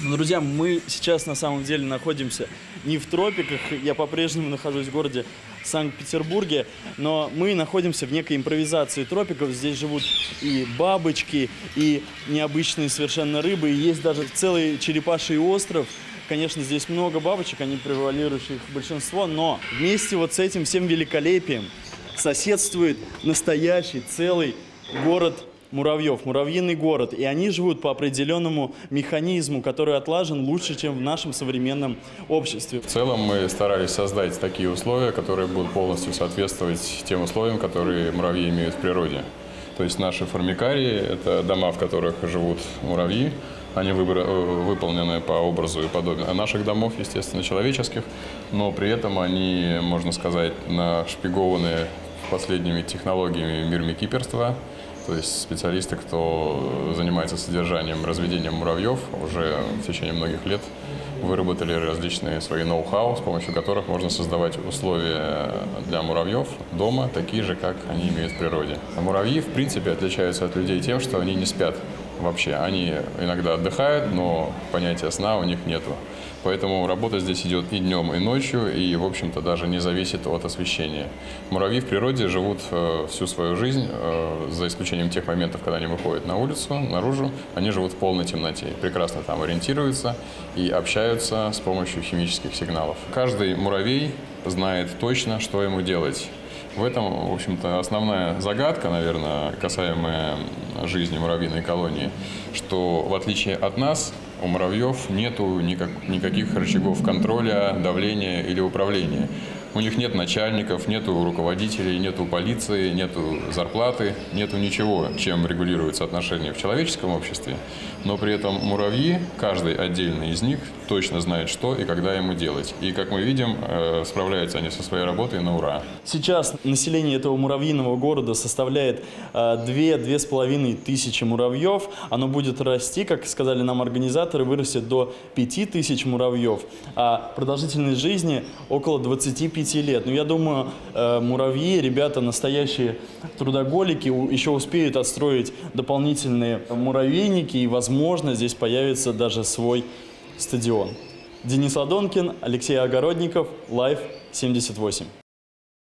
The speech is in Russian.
Ну, друзья, мы сейчас на самом деле находимся не в тропиках, я по-прежнему нахожусь в городе Санкт-Петербурге, но мы находимся в некой импровизации тропиков. Здесь живут и бабочки, и необычные совершенно рыбы, и есть даже целый черепаший остров. Конечно, здесь много бабочек, они превалирующих большинство, но вместе вот с этим всем великолепием соседствует настоящий целый город муравьев, муравьиный город. И они живут по определенному механизму, который отлажен лучше, чем в нашем современном обществе. В целом мы старались создать такие условия, которые будут полностью соответствовать тем условиям, которые муравьи имеют в природе. То есть наши формикарии – это дома, в которых живут муравьи, они выбор, э, выполнены по образу и подобию наших домов, естественно, человеческих, но при этом они, можно сказать, нашпигованы последними технологиями мирмикиперства, то есть специалисты, кто занимается содержанием, разведением муравьев, уже в течение многих лет выработали различные свои ноу-хау, с помощью которых можно создавать условия для муравьев дома, такие же, как они имеют в природе. А муравьи, в принципе, отличаются от людей тем, что они не спят вообще. Они иногда отдыхают, но понятия сна у них нету. Поэтому работа здесь идет и днем, и ночью, и, в общем-то, даже не зависит от освещения. Муравьи в природе живут э, всю свою жизнь, э, за исключением тех моментов, когда они выходят на улицу, наружу, они живут в полной темноте, прекрасно там ориентируются и общаются с помощью химических сигналов. Каждый муравей знает точно, что ему делать. В этом, в общем-то, основная загадка, наверное, касаемая жизни муравьиной колонии, что в отличие от нас, у муравьев нету никак, никаких рычагов контроля, давления или управления. У них нет начальников, нету руководителей, нету полиции, нету зарплаты, нету ничего, чем регулируются отношения в человеческом обществе. Но при этом муравьи, каждый отдельный из них, точно знает, что и когда ему делать. И, как мы видим, э, справляются они со своей работой на ура. Сейчас население этого муравьиного города составляет 2-2,5 э, тысячи муравьев. Оно будет расти, как сказали нам организаторы, вырастет до 5 тысяч муравьев. А продолжительность жизни около 25 5 лет. Но ну, я думаю, э, муравьи, ребята настоящие трудоголики, еще успеют отстроить дополнительные муравейники, и, возможно, здесь появится даже свой стадион. Денис Ладонкин, Алексей Огородников, Live 78.